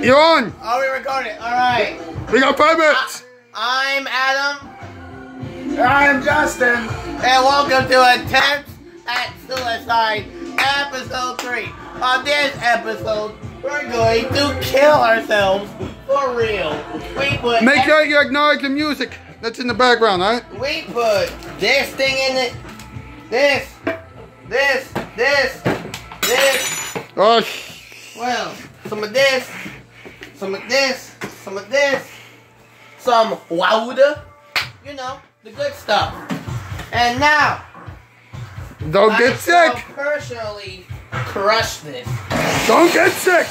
You're on. Are oh, we recording? All right. We got permits. I'm Adam, I'm Justin. and welcome to Attempts at Suicide, episode three. On this episode, we're going to kill ourselves for real. We put Make sure you acknowledge the music that's in the background, all right? we put this thing in it. This, this, this, this. Oh, sh- Well, some of this, some of this, some of this, some wowda, you know, the good stuff. And now, don't I get sick. personally crush this. Don't get sick.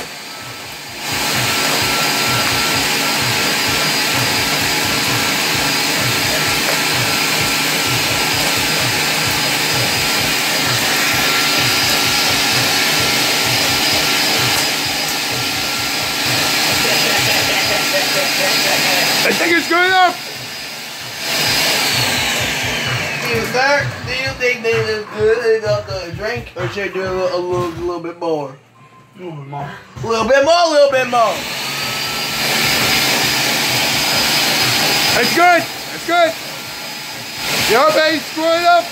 I think it's good enough. Do you, sir, do you think this is good enough to drink, or should I do a little, a little, a little bit more? A little bit more. A little bit more, a little bit more. It's good. It's good. Yo, baby, screw it up.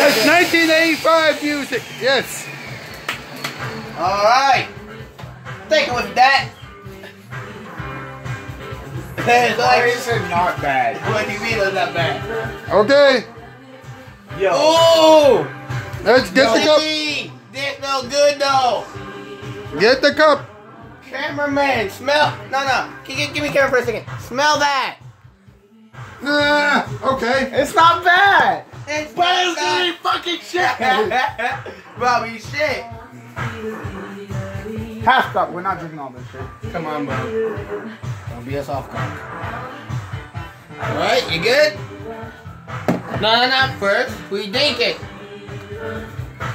That's 1985 music. Yes. All right. Take it with that. It's Why like, is it not bad? what do you mean it's not bad? Okay. Yo. Ooh! Let's get the cup. See, this no good though. Get the cup. Cameraman, smell. No, no. Give, give, give me camera for a second. Smell that. Nah, okay. It's not bad. It's But not it's gonna be fucking shit. bad. Bobby, shit. Half cup. We're not drinking all this shit. Come on, bro. Don't be a soft cock. Alright, you good? No, no, no. First, we drink it.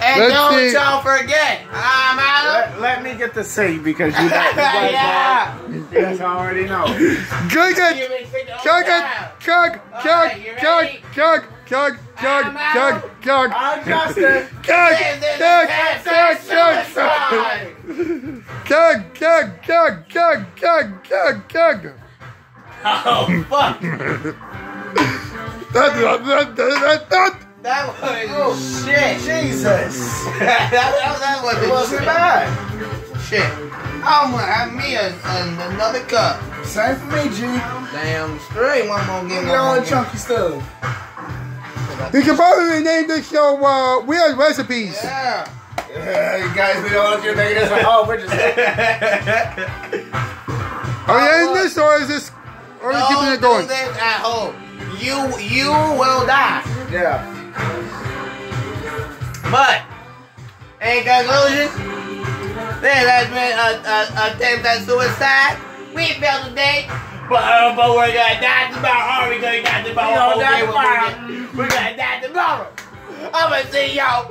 And Let's don't see. y'all forget, I'm Adam. Let, let me get the sing because you guys, you guys, yeah. you guys already know. Chug it. make six to Chug open it. out. Chug, chug, Alright, chug, chug, chug, chug, I'm out. chug, chug. I'm Justin. Chug, This is chug, Attempt chug, at chug, Suicide. chug, chug, chug, chug, chug, chug, chug. Oh, fuck. That, that, that, that, that. That was oh, shit. Jesus. that, that, that was It wasn't bad. Shit. I'm gonna have me a, an another cup. Same for me, G. Damn straight. One more give Give me me all the chunky stuff. You can probably name this show uh, Weird Recipes. Yeah. Yeah, you guys, we all you're making this like, oh, we're just. Are you in this or is this, or are you keeping it going? at home. You you will die. Yeah. But in conclusion, there has been a, a, attempt at suicide. We failed today. But, uh, but we're gonna die tomorrow. Or we gonna die tomorrow. We gonna die Okay, we're tomorrow. We're gonna die tomorrow. I'm gonna see y'all